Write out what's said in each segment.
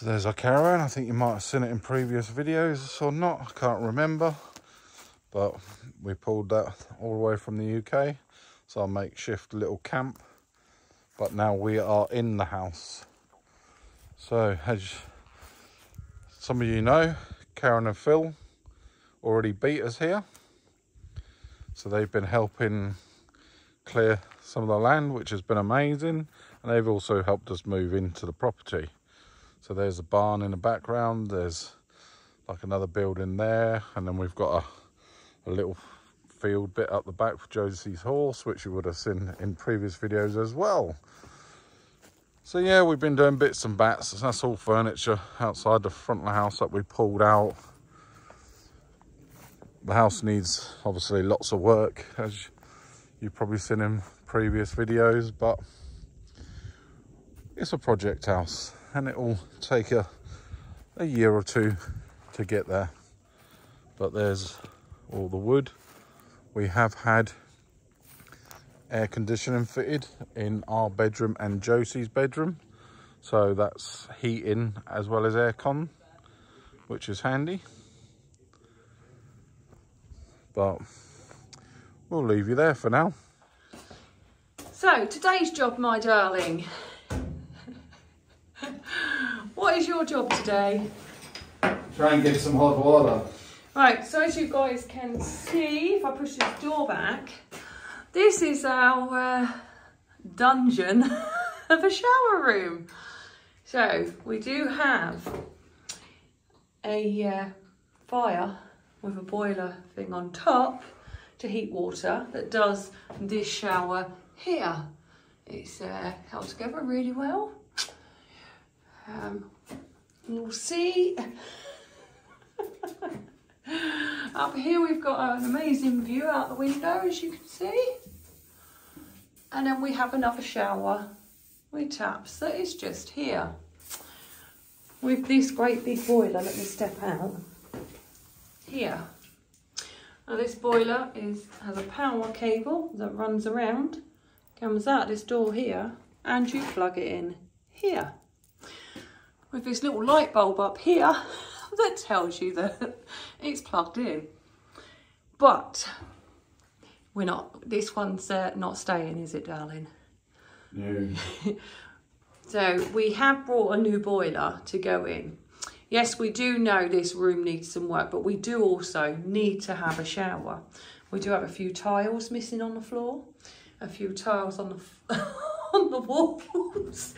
So there's our caravan. I think you might have seen it in previous videos or not. I can't remember. But we pulled that all the way from the UK. So our makeshift little camp. But now we are in the house. So as some of you know, Karen and Phil already beat us here. So they've been helping clear some of the land, which has been amazing. And they've also helped us move into the property. So there's a barn in the background. There's like another building there. And then we've got a, a little field bit up the back for Josie's horse, which you would have seen in previous videos as well. So yeah, we've been doing bits and bats. That's all furniture outside the front of the house that we pulled out. The house needs obviously lots of work, as you've probably seen in previous videos, but it's a project house and it will take a, a year or two to get there. But there's all the wood. We have had air conditioning fitted in our bedroom and Josie's bedroom. So that's heating as well as aircon, which is handy. But we'll leave you there for now. So today's job, my darling. What is your job today? Try and get some hot water. Right, so as you guys can see, if I push this door back, this is our uh, dungeon of a shower room. So we do have a uh, fire with a boiler thing on top to heat water that does this shower here. It's uh, held together really well. Um, you'll see Up here we've got an amazing view out the window as you can see. And then we have another shower with taps that is just here. With this great big boiler, let me step out, here. Now this boiler is has a power cable that runs around, comes out this door here, and you plug it in here. With this little light bulb up here, that tells you that it's plugged in. But we're not, this one's uh, not staying, is it, darling? No. so we have brought a new boiler to go in. Yes, we do know this room needs some work, but we do also need to have a shower. We do have a few tiles missing on the floor, a few tiles on the on the walls.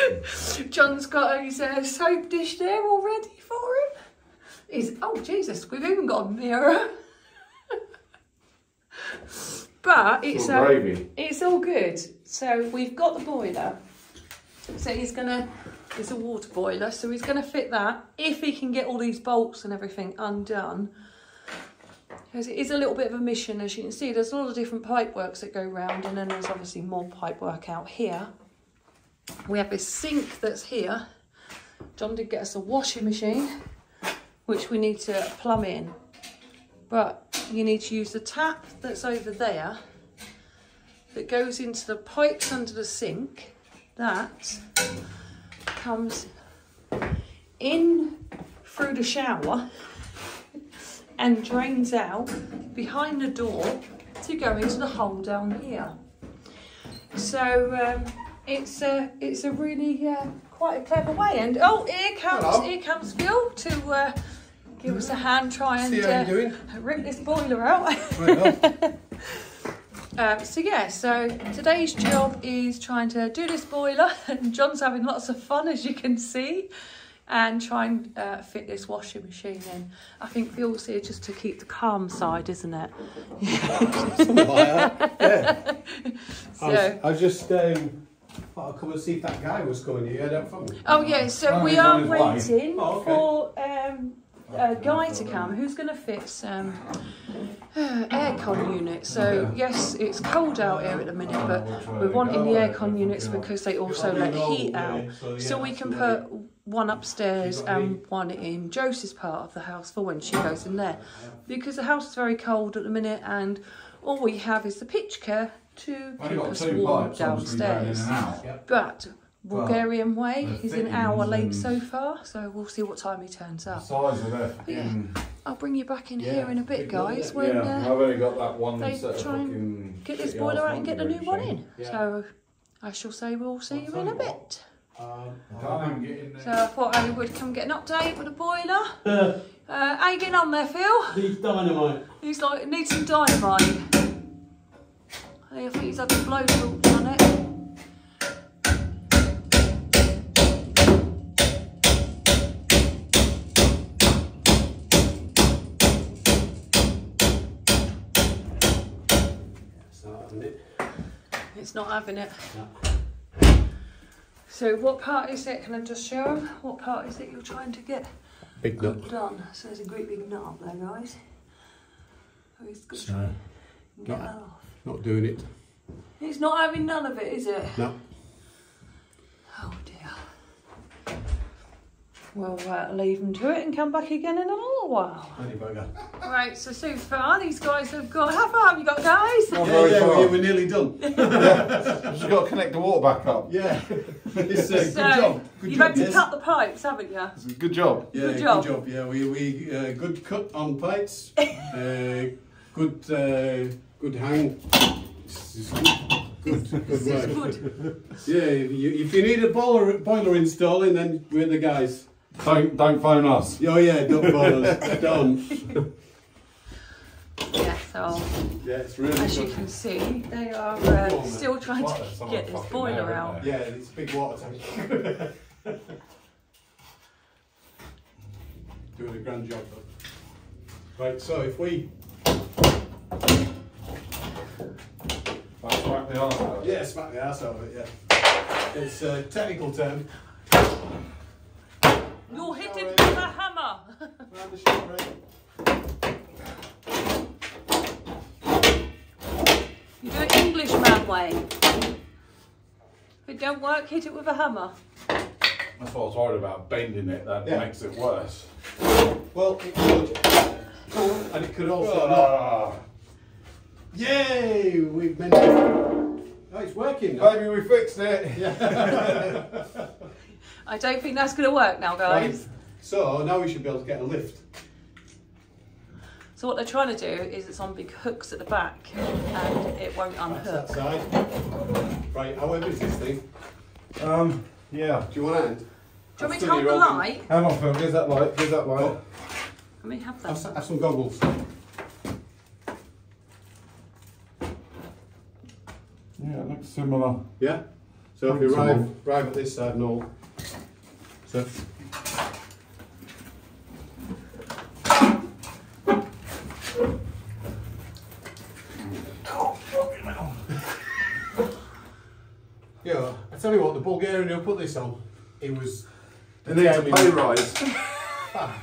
John's got his uh, soap dish there all ready for him. He's, oh Jesus, we've even got a mirror. but it's all uh, it's all good. So we've got the boiler. So he's gonna it's a water boiler, so he's gonna fit that if he can get all these bolts and everything undone. Because it is a little bit of a mission, as you can see. There's a lot of different pipe works that go round, and then there's obviously more pipe work out here. We have this sink that's here. John did get us a washing machine, which we need to plumb in. But you need to use the tap that's over there that goes into the pipes under the sink. That comes in through the shower and drains out behind the door to go into the hole down here. So um, it's a it's a really uh, quite a clever way. And oh, here comes Hello. here comes Phil to uh, give us a hand, try and See how uh, rip this boiler out. Um, so yeah, so today's job is trying to do this boiler, and John's having lots of fun as you can see, and try and uh, fit this washing machine in. I think Phil's here just to keep the calm side, isn't it? That. Yeah. I, was, So, I was just um, thought I'd come and see if that guy was coming. You heard that from me? oh yeah, so Oh, we are on his way. waiting Oh, okay. for um, a guy to come who's going to fix some uh, aircon units. So yes, it's cold out here at the minute, but we're wanting the aircon units because they also let heat out. So we can put one upstairs and one in Josie's part of the house for when she goes in there. Because the house is very cold at the minute and all we have is the pechka to keep us warm downstairs. But Bulgarian way. the He's an hour late so far, so we'll see what time he turns The up. size of it. Yeah. fucking- I'll bring you back in Yeah, here in a bit, guys, yeah. when yeah, uh, I've only got that one they set of try and get this boiler out and get the new one in. Yeah. So I shall say we'll see I'll you in a what. bit. Um, Can't even get So. I thought I would come get an update with the boiler. Uh, how you getting on there, Phil? He's dynamite. He's like, needs some dynamite. I think he's had the blow torch on it. It's not, isn't it? It's not having it. No. So what part is it? Can I just show him? What part is it you're trying to get Big nut. done? So there's a great big nut up there, guys. Oh, he's good. So, Get not- that off. Not doing it. He's not having none of it, is it? No. Oh dear. Well, we'll uh, leave them to it and come back again in a little while. Any bugger. Right, so so far these guys have got. How far have you got, guys? Not Yeah, very yeah, far. we- we're nearly done. Just got to connect the water back up. Yeah. It's uh, good So job. Good you've job, had to yes. cut the pipes, haven't you? It's a good job. Yeah, Good good job. job. Yeah, we we uh, good cut on plates. uh, good uh, good hang. This is Good, good, This is work. good. Yeah, if you, if you need a boiler boiler installing, then we're the guys. Don't don't phone us. Oh yeah, don't phone us. Don't. Yeah, so Yeah, it's really as you can see, they are uh, still trying Well, to get this boiler out. isn't Yeah, it's a big water tank. Doing a grand job though. Right, so if we That's right the arse out. yeah smack the ass out of it, yeah. It's a technical term. You're hitting with a hammer. Round the shower, right? You do it Englishman way. If it don't work, hit it with a hammer. That's what I was worried about, bending it, that Yeah. makes it worse. Well, it could. And it could also not. Ah, Yay! We've made it. Oh, it's working now. baby, we fixed it. I don't think that's going to work now, Right. guys. So now we should be able to get a lift. So what they're trying to do is it's on big hooks at the back and it won't That's that unhook. side. Right, how heavy is this thing? Um, yeah. Do you want a hand? Do you want me to Still hold the you're light? Hang on, Phil. Here's that light. Here's that light. Let me have Have, that. some- have some goggles. Yeah, it looks similar. Yeah? So if you Sensible. arrive, arrive at this side and all. So. Yeah, I tell you what, the Bulgarian who put this on, he was. It needs a pay rise.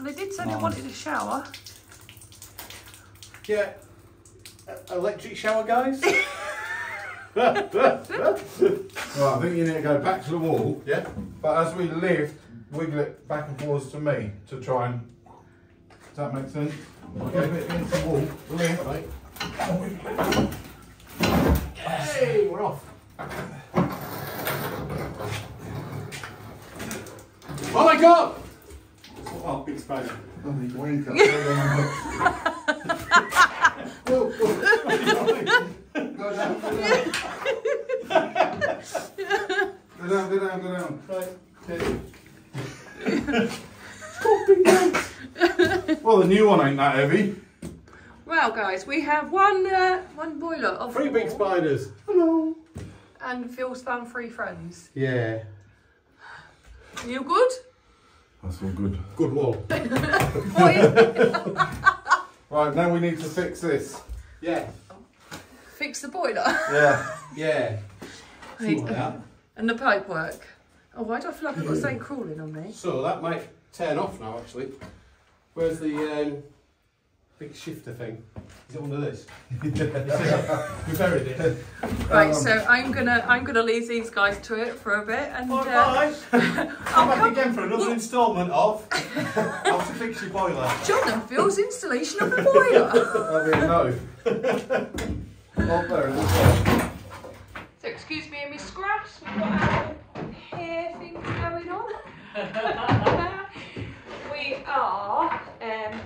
Well, they did say they wanted a shower. Yeah. Electric shower, guys? Right, I think you need to go back to the wall. yeah. But as we lift, wiggle it back and forwards to me to try and. Does that make sense? Get a bit against the wall, lift. Right. Hey, we're off. Oh my god! Big spider. Bloody wanker. Whoa, whoa. Go down, go down. Go down, go down, go down. Right. Okay. Well, the new one ain't that heavy. Well, guys, we have one uh, one boiler of Three big spiders. Hello. and Phil's found three friends. Yeah. You good? That's all good. Good wall. Right, now we need to fix this. Yeah. fix the boiler Yeah. Yeah. Something like that. and the pipe work. Oh, why do I feel like I've got something crawling on me? So that might turn off now, actually. Where's the um, big shifter thing. Is it one of this? we buried it. Right, so I'm gonna I'm gonna leave these guys to it for a bit, and Bye uh, bye. I'll I'm back come- again for another instalment of How to Fix Your Boiler. John and Phil's installation of the boiler. That'd be a no. oh, there it is. so excuse me, and Miss Scraps, we've got our hair things going on. we are. Um,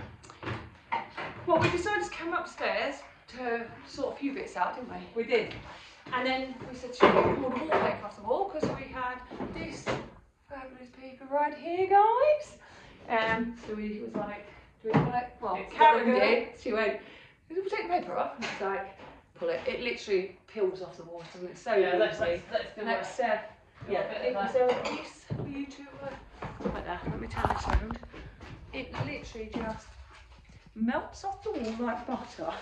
well, we decided to come upstairs to sort a few bits out, didn't we? We did. And then we said, should we pull the wallpaper off the wall? Because we had this fabulous paper right here, guys. Um, so we was like, do we pull it? Well, It's Karen got did. She went, "Did we take the paper off? And it's like, pull it. It literally peels off the wall, doesn't it? So Yeah, let's, let's, let's do Next, it. uh, yeah, bit it of was that. a piece for you to, uh, like that. Let me turn this around. It literally just melts off the wall like butter.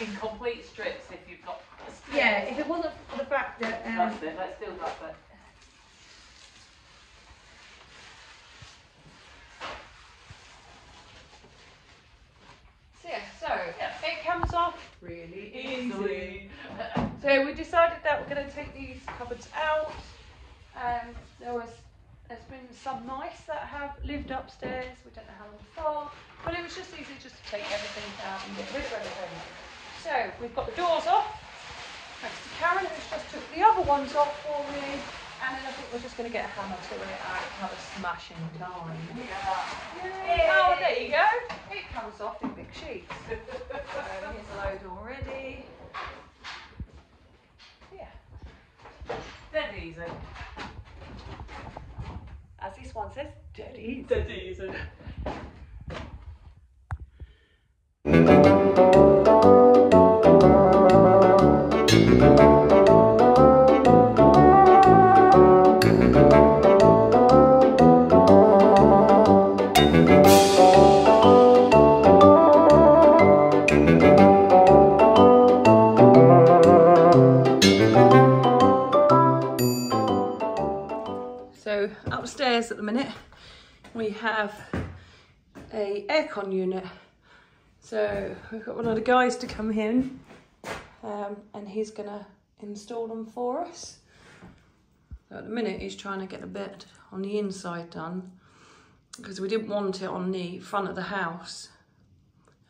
In complete strips if you've got. Yeah, if it wasn't for the fact that um, That's it, let's do that bit. So yeah, so it comes off really easily. So we decided that we're going to take these cupboards out. Um, there was, there's been some mice that have lived upstairs. We don't know how long for, but it was just easy just to take everything out and get rid of everything. So we've got the doors off. Thanks to Karen, who's just took the other ones off for me. And then I think we're just going to get a hammer to it and have a smashing time. Yay. Oh, there you go. It comes off in big sheets. so um, here's a load already. Yeah. Dead easy. As this one says, dead easy. Dead easy. Have a aircon unit. So we've got one of the guys to come in um, and he's gonna install them for us. So at the minute he's trying to get the bit on the inside done because we didn't want it on the front of the house.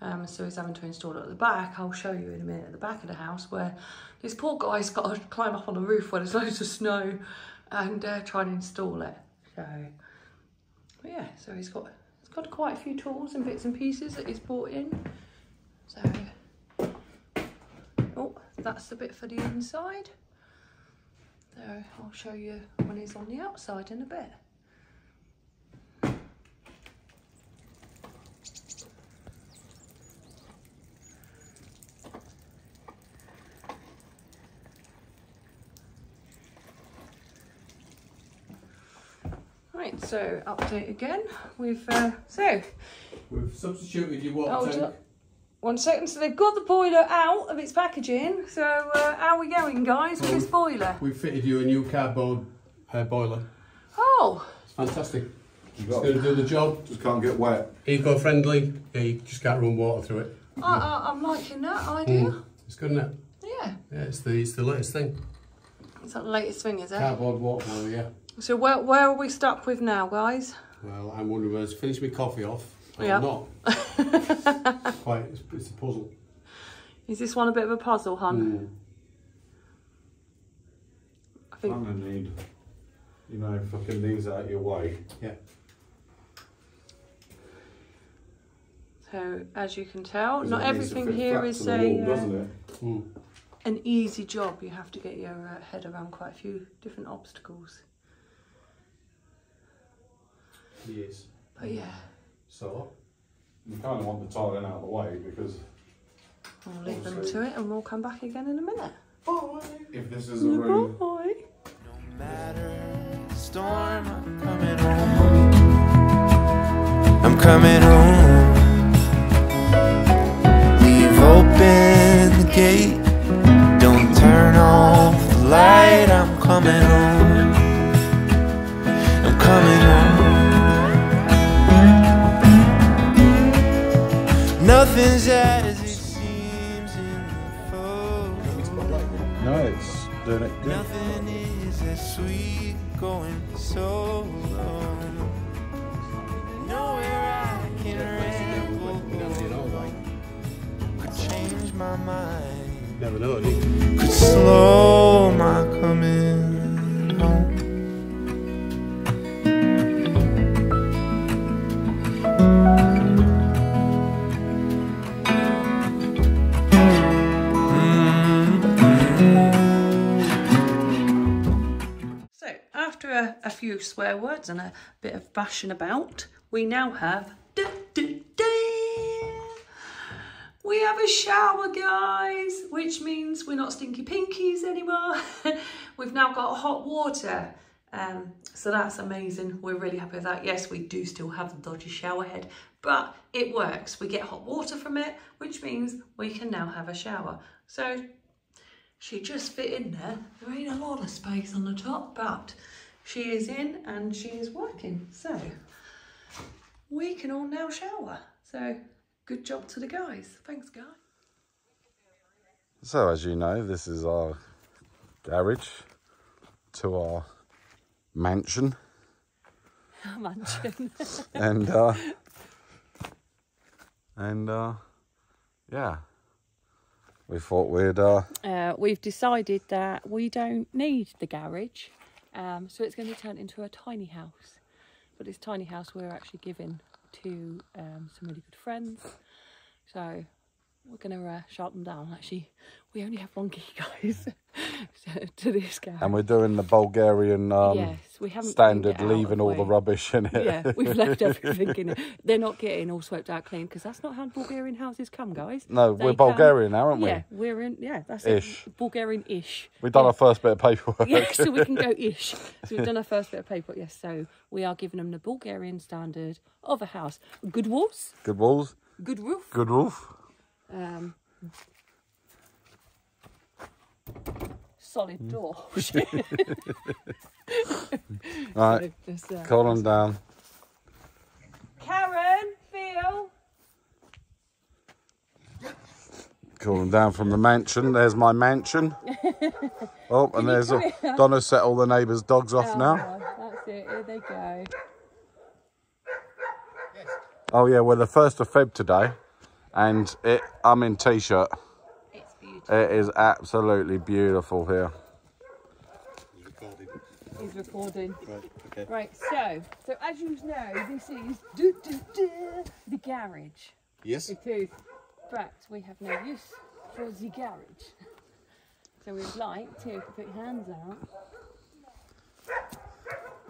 Um, so he's having to install it at the back. I'll show you in a minute at the back of the house where this poor guy's got to climb up on the roof where there's loads of snow and uh, try and install it. So, but yeah, so he's got he's got quite a few tools and bits and pieces that he's brought in. So, oh, that's the bit for the inside. So I'll show you when he's on the outside in a bit. Right, so update again. We've uh, so We've substituted your water tank. up. one second. So they've got the boiler out of its packaging. So uh, how are we going, guys, with this boiler? We've fitted you a new cardboard uh, boiler. Oh, It's fantastic. You It's going to do the job. just can't get wet. Eco-friendly. Yeah, you just can't run water through it. I, I, I'm liking that idea. Mm. It's good, isn't it? Yeah, Yeah, it's the, it's the latest thing. It's that the latest thing, is it? Cardboard water boiler, yeah. So where where are we stuck with now, guys? Well, I'm wondering whether to finish my coffee off or Yeah. not. Quite, it's, it's a puzzle. Is this one a bit of a puzzle, hun? Mm. I think I'm gonna need, you know, fucking these out your way. Yeah. so. As you can tell, not it needs to everything fit here flat is to the a wall, uh, doesn't it? Mm. an easy job. You have to get your uh, head around quite a few different obstacles. Yes. But yeah, So, You kind of want the tiling out of the way because I'll leave them to it, and we'll come back again in a minute. if this is a room, Bye. matter storm, I'm coming home. I'm coming home. Leave open the gate. Don't turn off the light. I'm coming home. I'm coming home. Is as it seems in the photo. No, it's doing it good. Nothing is as sweet going so low. Nowhere I can ramble. Could change my mind. Never know. Could slow swear words and a bit of bashing about, we now have. da, da, da. We have a shower, guys, which means we're not stinky pinkies anymore. We've now got hot water. Um, so that's amazing. We're really happy with that. Yes, we do still have the dodgy shower head, but it works. We get hot water from it, which means we can now have a shower. So she just fit in there. There ain't a lot of space on the top, but she is in and she is working. So we can all now shower. So good job to the guys. Thanks, guys. So, as you know, this is our garage to our mansion, Mansion. and uh, and uh, yeah, we thought we'd uh, uh, we've decided that we don't need the garage, um, so it's going to be turned into a tiny house. But this tiny house we're actually giving to um, some really good friends. So we're going to uh, shut them down. Actually, we only have one key, guys, to this guy. and we're doing the Bulgarian um, yes, we haven't standard, cleaned it out, leaving all the rubbish in it. Yeah, we've left everything in it. They're not getting all swept out clean because that's not how Bulgarian houses come, guys. No, They we're come- Bulgarian now, aren't we? Yeah, we're in. Yeah, that's Ish. it. Bulgarian-ish. We've done Yeah. our first bit of paperwork. yeah, so we can go ish. So we've done our first bit of paperwork, Yes, so we are giving them the Bulgarian standard of a house. Good walls, Good walls, good roof. good roof. Um, solid door. Right, Just, uh, calm them down. Karen, Phil. Cool them down from the mansion. There's my mansion. Oh, and there's a, Donna set all the neighbours' dogs off now. Oh, that's it. Here they go. Oh yeah, we're the first of Feb today, and it. I'm in t-shirt. It's beautiful. It is absolutely beautiful here. He's recording. Right, okay. Right, so so as you know, this is du- du- du, the garage. Yes? It is, but we have no use for the garage. So we'd like to put your hands out.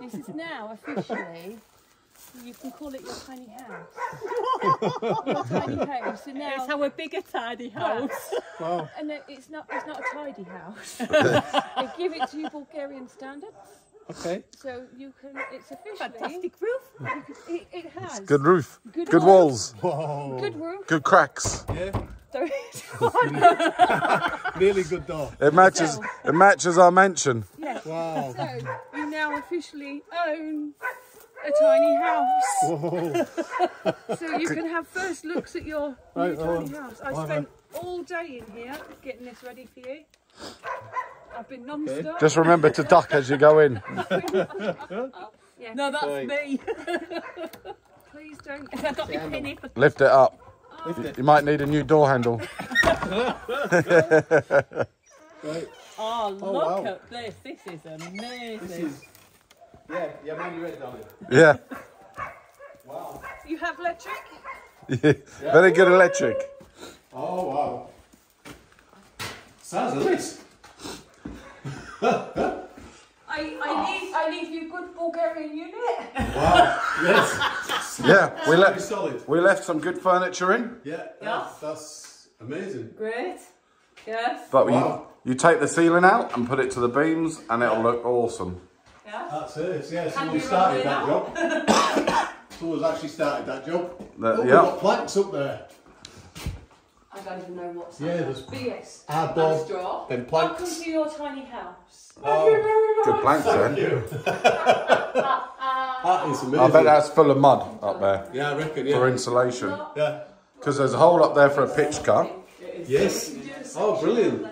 This is now officially, you can call it your tiny house. your tiny house. So now, It's our bigger tiny house. Wow. and it's not, it's not a tidy house. they give it to you Bulgarian standards, Okay. so you can. It's officially. Fantastic roof. can- It, it has Good roof, Good good walls. walls, Whoa. good roof. good cracks. Yeah. So Really good door. It matches. It matches our mansion. yes. Wow. So you now officially own a tiny house. So you can have first looks at your new hold tiny on. house. I Hold spent all day in here getting this ready for you. I've been non-stop. Just remember to duck as you go in. yeah. No, that's Right. me. Please don't. I got my penny for Lift it up. Oh. Lift it. You might need a new door handle. Right. Oh, oh look wow. at this. This is amazing. This is. Yeah, yeah, man, you read on it. Yeah. Wow. You have electric? Yeah. Very good electric. Oh, wow. Sounds nice. I, I need I need you good Bulgarian unit. Wow. Yes. Yeah, we Very left. solid. We left some good furniture in, Yeah, that's, that's amazing. Great. Yes. but Wow. you, you take the ceiling out and put it to the beams, and it'll look awesome. Yes. That's it. Yeah, you someone started it that job. Someone's actually started that job. That- oh, we've yeah. got planks up there. I don't even know what's Yeah, there's BS. hardboard, straw. then Welcome planks. to your tiny house. Oh, Good planks, thank then. you. that is amazing. I bet that's full of mud up there Yeah, I reckon, yeah. for insulation. Yeah. Because there's a hole up there for a pechka. Yes. Oh, brilliant.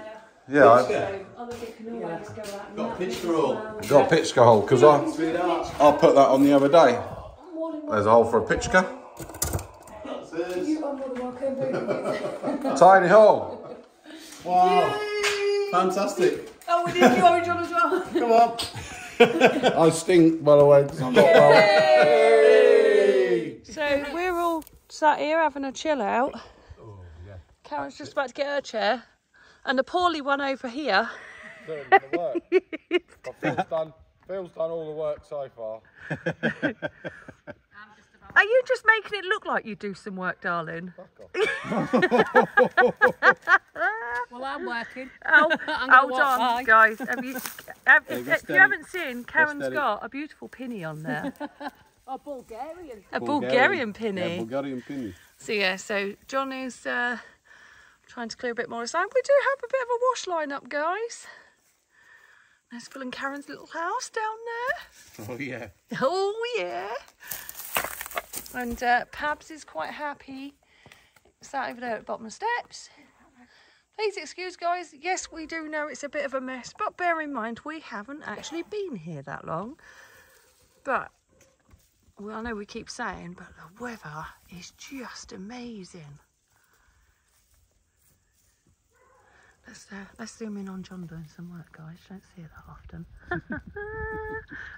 Yeah, I Yeah. Can always go out and Got a pitch as roll. well. got a pechka hole because I Sweetheart. I put that on the other day. There's a hole for a pechka. That's it. You are more than welcome. Tiny hole. Wow. Fantastic. oh, we did the orange one as well. Come on. I stink, by the way, I'm not well. So we're all sat here having a chill out. Oh, Karen's just about to get her chair. And the poorly one over here. Doing the work. But Phil's done. Phil's done all the work so far. Are you just making it look like you do some work, darling? Well, I'm working. Oh, I'm hold on, by. guys. Have you, have, Hey, if, if you haven't seen, Karen's got a beautiful pinny on there. Oh, Bulgarian. A Bulgarian pinny. Yeah, Bulgarian pinny. So yeah, so John is uh, trying to clear a bit more aside. We do have a bit of a wash line up, guys. There's Phil and Karen's little house down there. Oh, yeah. Oh yeah. And uh, Pabs is quite happy. Sat over there at the bottom of the steps. Please excuse, guys. Yes, we do know it's a bit of a mess, but bear in mind we haven't actually been here that long. But well, I know we keep saying, but the weather is just amazing. Let's uh, let's zoom in on John doing some work, guys. Don't see it that often.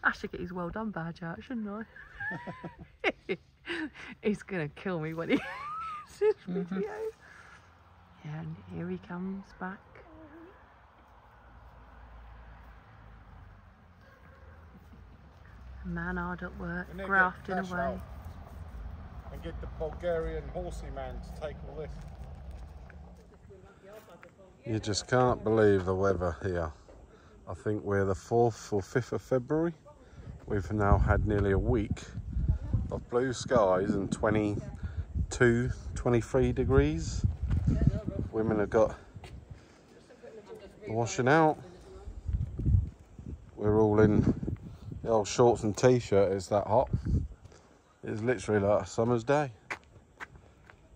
I should get his well done badge out, shouldn't I? He's gonna kill me when he sees this video. Yeah, and here he comes back. A man hard at work, We need to get grafting away. And get the Bulgarian horsey man to take all this. You just can't believe the weather here. I think we're the 4th or 5th of February. We've now had nearly a week of blue skies and 22, 23 degrees. Women have got washing out. We're all in the old shorts and t-shirt. It's that hot. It's literally like a summer's day.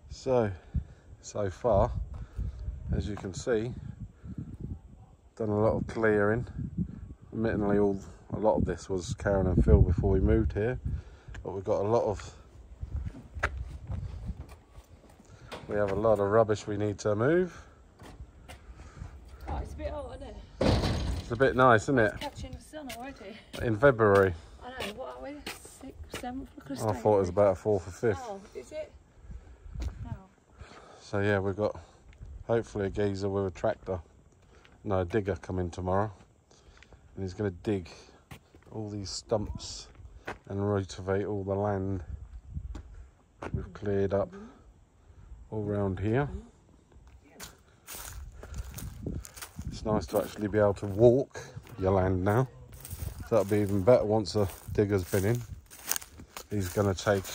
So, so far, as you can see, done a lot of clearing. Admittedly, all a lot of this was Karen and Phil before we moved here, but we've got a lot of. We have a lot of rubbish we need to move. Oh, it's a bit hot, isn't it? It's a bit nice, isn't it? Catching the sun already. In February, I know, what are we? Sixth, seventh? I thought it was about a fourth or fifth. Oh, is it? Oh. So yeah, we've got hopefully a geezer with a tractor, no a digger coming tomorrow, and he's going to dig all these stumps and rotivate all the land we've cleared up all round here. It's nice to actually be able to walk your land now. So that'll be even better once the digger's been in. He's going to take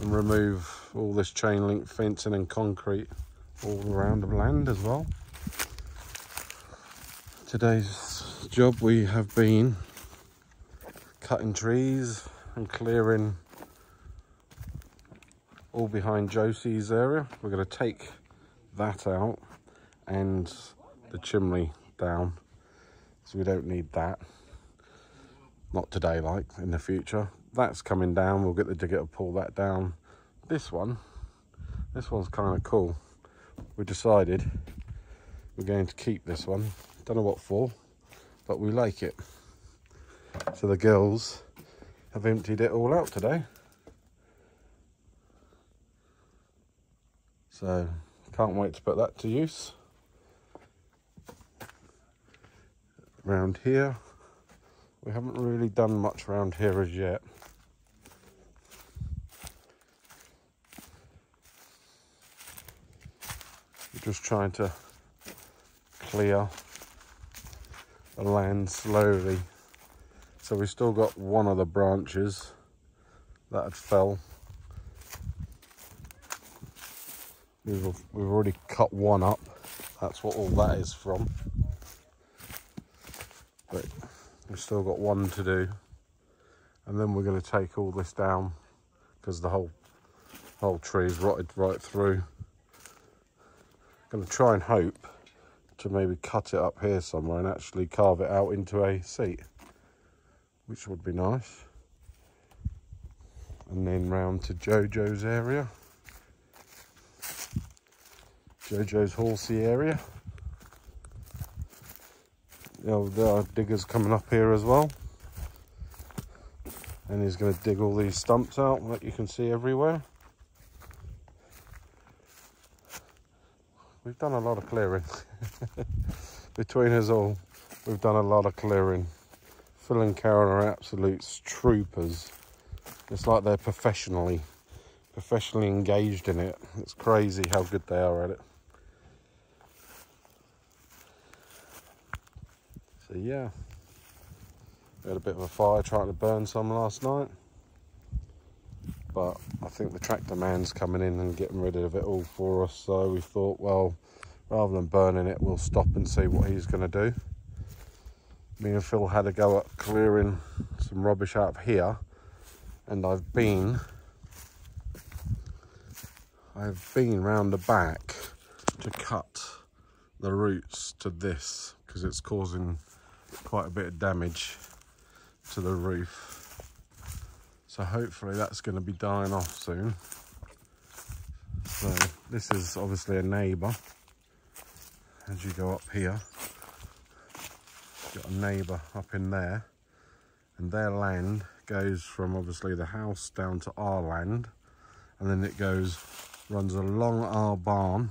and remove all this chain link fencing and concrete all around the land as well. Today's job we have been cutting trees and clearing all behind Josie's area. We're going to take that out and the chimney down so we don't need that. Not today like in the future. That's coming down, we'll get the digger to pull that down. This one, this one's kind of cool. We decided we're going to keep this one. Don't know what for, but we like it. So the girls have emptied it all out today. So can't wait to put that to use. Around here, we haven't really done much around here as yet. Just trying to clear the land slowly. So we've still got one of the branches that had fell. We've, we've already cut one up. That's what all that is from. But we've still got one to do. And then we're going to take all this down because the whole Whole tree is rotted right through. Gonna try and hope to maybe cut it up here somewhere and actually carve it out into a seat, which would be nice. And then round to Jojo's area. Jojo's horsey area. You know, there are diggers coming up here as well. And he's going to dig all these stumps out like you can see everywhere. We've done a lot of clearing. Between us all, we've done a lot of clearing. Phil and Karen are absolute troopers. It's like they're professionally, professionally engaged in it. It's crazy how good they are at it. So yeah, we had a bit of a fire trying to burn some last night. But I think the tractor man's coming in and getting rid of it all for us. So we thought, well, rather than burning it, we'll stop and see what he's going to do. Me and Phil had a go at clearing some rubbish out of here. And I've been, I've been round the back to cut the roots to this because it's causing quite a bit of damage to the roof. So hopefully that's going to be dying off soon. So this is obviously a neighbour. As you go up here, got a neighbour up in there, and their land goes from obviously the house down to our land, and then it goes runs along our barn,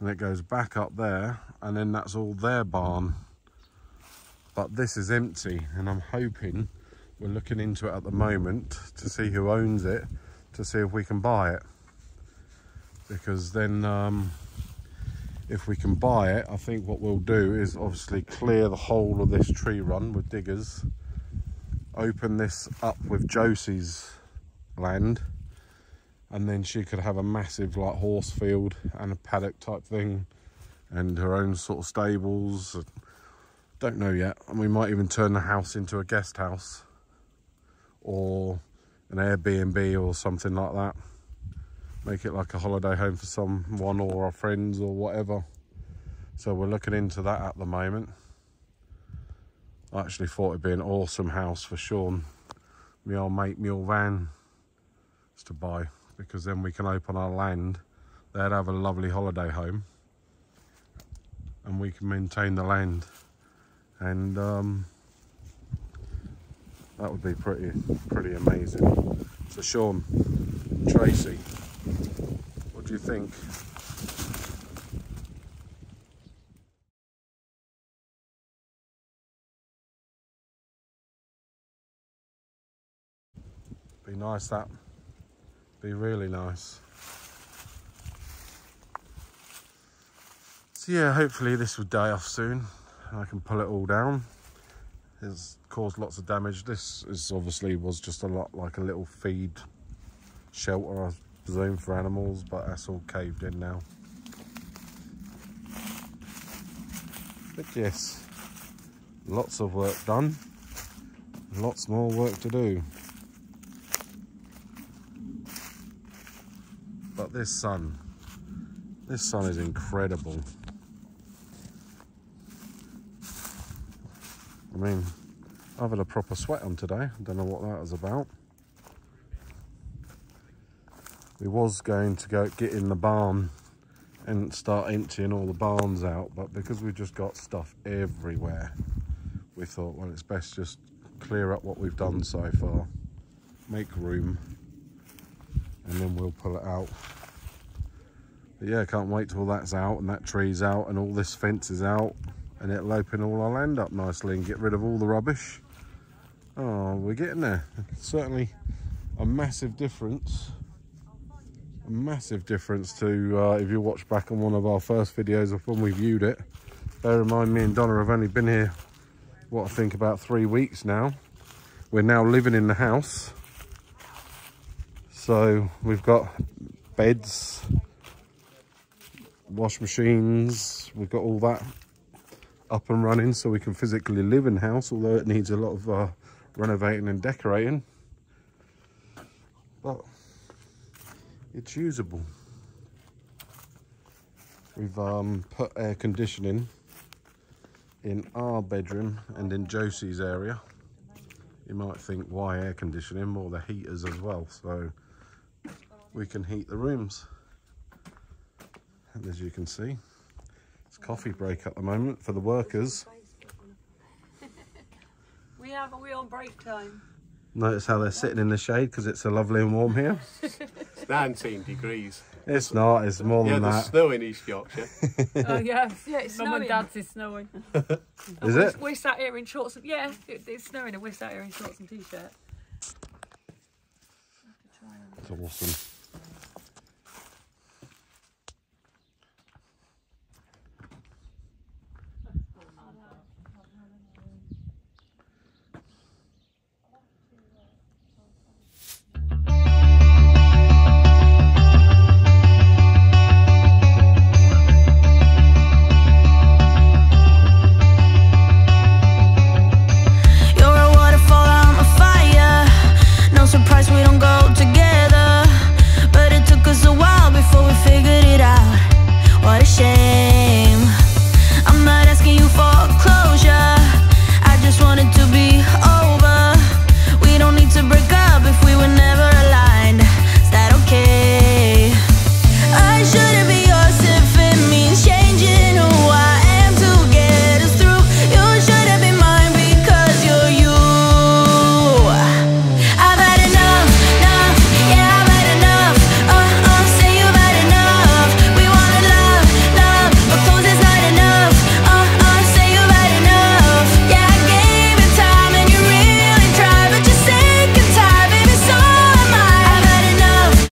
and it goes back up there, and then that's all their barn. But this is empty. And I'm hoping we're looking into it at the moment to see who owns it to see if we can buy it. Because then um, if we can buy it I think what we'll do is obviously clear the whole of this tree run with diggers open this up with Josie's land and then she could have a massive like horse field and a paddock type thing and her own sort of stables. Don't know yet. And we might even turn the house into a guest house or an Airbnb or something like that. Make it like a holiday home for someone or our friends or whatever. So we're looking into that at the moment. I actually thought it'd be an awesome house for Sean, my old mate Mule Van, to buy because then we can open our land. They'd have a lovely holiday home and we can maintain the land and um, that would be pretty pretty amazing. So Sean, Tracy, what do you think? Be nice that. Be really nice. So yeah, hopefully this will die off soon. I can pull it all down. It's caused lots of damage. This is obviously was just a lot like a little feed shelter, I presume, for animals, but that's all caved in now. But yes, lots of work done. Lots more work to do. But this sun, this sun is incredible. I mean, I've had a proper sweat on today. I don't know what that was about. We was going to go get in the barn and start emptying all the barns out, but because we've just got stuff everywhere, we thought, well, it's best just clear up what we've done so far, make room, and then we'll pull it out. But yeah, can't wait till that's out and that tree's out and all this fence is out and it'll open all our land up nicely and get rid of all the rubbish. Oh, we're getting there. certainly a massive difference. A massive difference to uh, if you watch back on one of our first videos of when we viewed it. Bear in mind, me and Donna have only been here, what I think about three weeks now. We're now living in the house. So we've got beds, wash machines, we've got all that up and running so we can physically live in house, although it needs a lot of uh, renovating and decorating. But it's usable. We've um, put air conditioning in our bedroom and in Josie's area. You might think why air conditioning, well the heaters as well, so we can heat the rooms. And as you can see, it's coffee break at the moment for the workers. We have, a real break time? Notice how they're sitting in the shade because it's so lovely and warm here. It's 19 degrees. It's not, it's more Yeah, than there's that. snow in East Yorkshire. Oh yeah, yeah, it's Mum and snowing. Dad's is snowing. Is we're, it? We're sat here in shorts. And, yeah, it, it's snowing, and we're sat here in shorts and t-shirt. It's awesome.